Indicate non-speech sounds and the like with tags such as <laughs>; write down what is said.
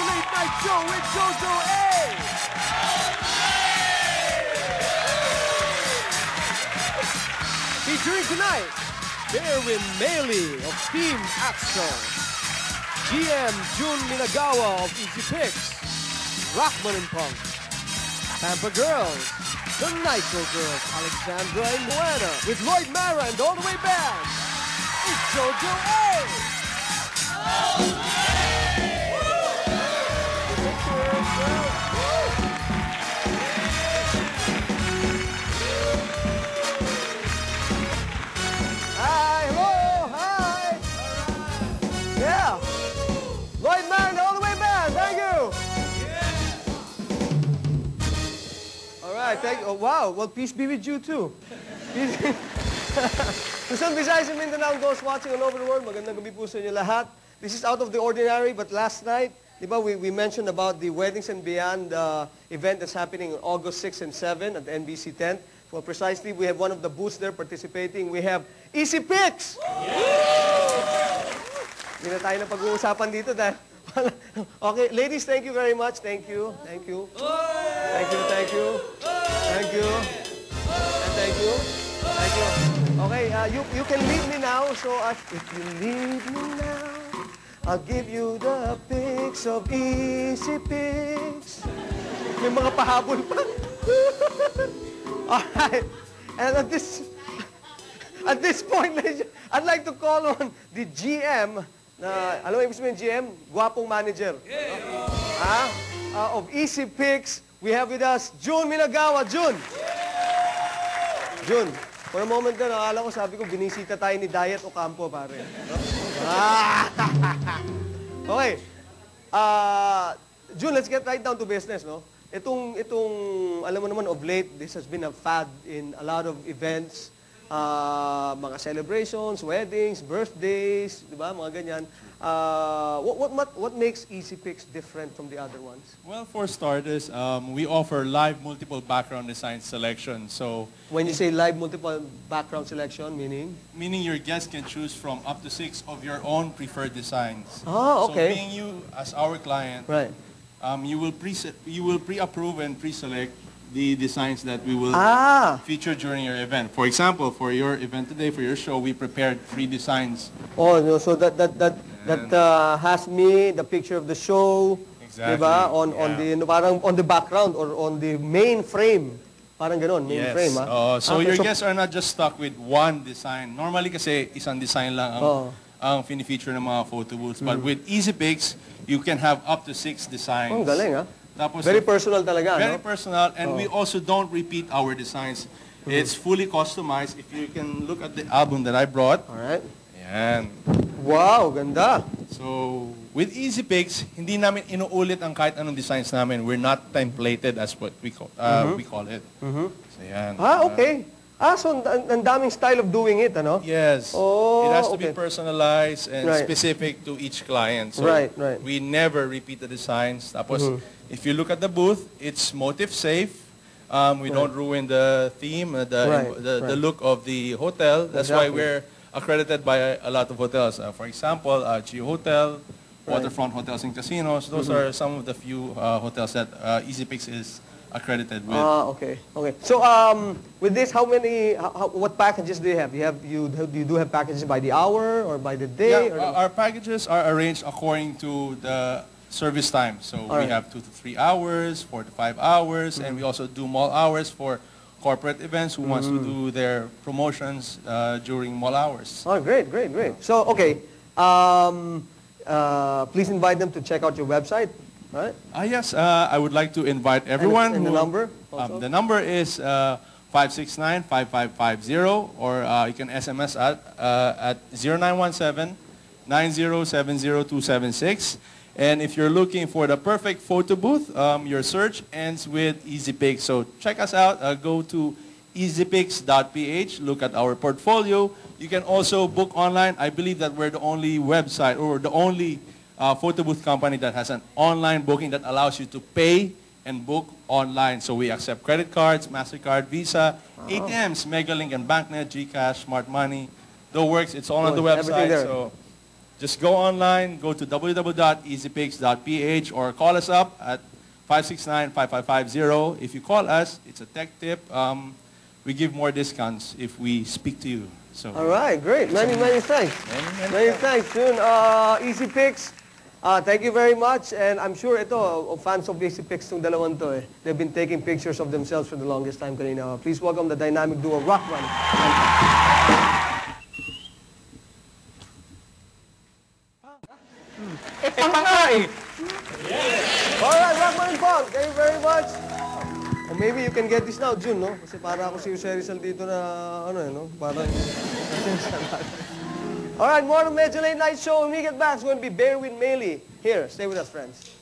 the Late Night Show with Jojo A. Featuring tonight, Derwin Maley of Team Axel, GM Jun Minagawa of Easy Picks, Rockman and Punk, Tampa Girls, the Nitro Girls, Alexandra and Moana, with Lloyd Mara and All the Way Band. It's Jojo A. Hi, All right, thank you. Oh, wow, well, peace be with you too. Luzon, <laughs> Visayas, and Mindanao, those watching all over the world, magandang gabi po sa inyo lahat. This is out of the ordinary, but last night, di ba, we, we mentioned about the Weddings and Beyond uh, event that's happening on August 6 and 7 at the NBC tent. Well, precisely, we have one of the booths there participating. We have Easy Picks! Hindi na tayo na pag-uusapan dito dahil... <laughs> okay, ladies, thank you very much. Thank you. Thank you. Thank you, thank you. Thank you. And thank you. Thank you. Okay, uh, you, you can leave me now. So uh, if you leave me now, I'll give you the pics of easy pics. May mga pahabol pa. <laughs> Alright. And at this at this point, I'd like to call on the GM na, alam mo ibig sabihin GM? Gwapong manager. Ha? Uh, of Easy Picks, we have with us June Minagawa. June! June, for a moment na, nakala ko, sabi ko, binisita tayo ni Diet Ocampo, pare. Ah! <laughs> okay. Uh, June, let's get right down to business, no? Itong, itong, alam mo naman, of late, this has been a fad in a lot of events, uh, mga celebrations, weddings, birthdays, di ba, mga ganyan. Uh, what, what, what, what makes Easy Picks different from the other ones? Well, for starters, um, we offer live multiple background design selection. So, When you say live multiple background selection, meaning? meaning your guest can choose from up to six of your own preferred designs. Ah, okay. So, being you as our client, Right. um, you will pre you will pre-approve and pre-select the designs that we will Ah! feature during your event. For example, for your event today, for your show, we prepared three designs. Oh, no, so that that that that uh, has me the picture of the show, Exactly, diba? On on the parang on the background or on the main frame. Parang ganon, main Yes. frame, ha? Oo, so Ah, your guests are not just stuck with one design. Normally kasi isang design lang ang, Oo. ang fini-feature ng mga photo booths. But with EasyPics, you can have up to six designs. Oh, galing, ha? Tapos, Very personal talaga, very no? personal. And we also don't repeat our designs. It's fully customized. If you can look at the album that I brought. Alright. Yan. Wow, ganda. So, with Easy Picks, hindi namin inuulit ang kahit anong designs namin. We're not templated as what we call, uh, we call it. So, yan. Ah, Uh, okay. Ah, so ang, ang daming style of doing it, ano? Yes. Oh, it has to okay. be personalized and Right. specific to each client. So Right, right. we never repeat the designs. Tapos, Mm-hmm. if you look at the booth, it's motive safe. Um, we don't ruin the theme, uh, the, Right, the, the right. look of the hotel. That's why we're accredited by a, a lot of hotels. Uh, for example, uh, Geo Hotel, Waterfront Hotels and Casinos. Those Mm-hmm. are some of the few uh, hotels that uh, EasyPics is accredited with. Ah, okay. Okay. So, um, with this, how many, how, what packages do you have? You have, you, you do have packages by the hour or by the day? Yeah, or our, our packages are arranged according to the service time. So we Alright. have two to three hours, four to five hours, and we also do mall hours for corporate events who wants to do their promotions uh, during mall hours. Oh, great, great, great. So, okay, um, uh, please invite them to check out your website, right? Ah yes, uh, I would like to invite everyone. and the who- number? Um, the number is uh, 569-5550, or uh, you can SMS at, uh, at 0917-9070276. And if you're looking for the perfect photo booth, um, your search ends with EasyPics. So check us out. Uh, go to easypics.ph. Look at our portfolio. You can also book online. I believe that we're the only website or the only uh, photo booth company that has an online booking that allows you to pay and book online. So we accept credit cards, MasterCard, Visa, ATMs, Megalink and BancNet, GCash, Smart Money. The works, it's all on the Oh, website. So Just go online, go to www.easypics.ph or call us up at 569-5550. If you call us, it's a tech tip. Um, we give more discounts if we speak to you. So, All right, great. Many, many thanks. Many, many Many thanks, Jun. Uh, EasyPics, uh, thank you very much. And I'm sure ito, uh, fans of Easy Picks itong dalawang to eh. They've been taking pictures of themselves for the longest time kanina. Please welcome the dynamic duo Rockman. All right, Rockman and Paul, thank you very much. Or maybe you can get this now, Jun, no? Kasi para ako si Jose Rizal dito na, ano eh, no? Parang... All right, more of Medyo Late Night Show. When we get back, it's going to be Bear with Melee. Here, stay with us, friends.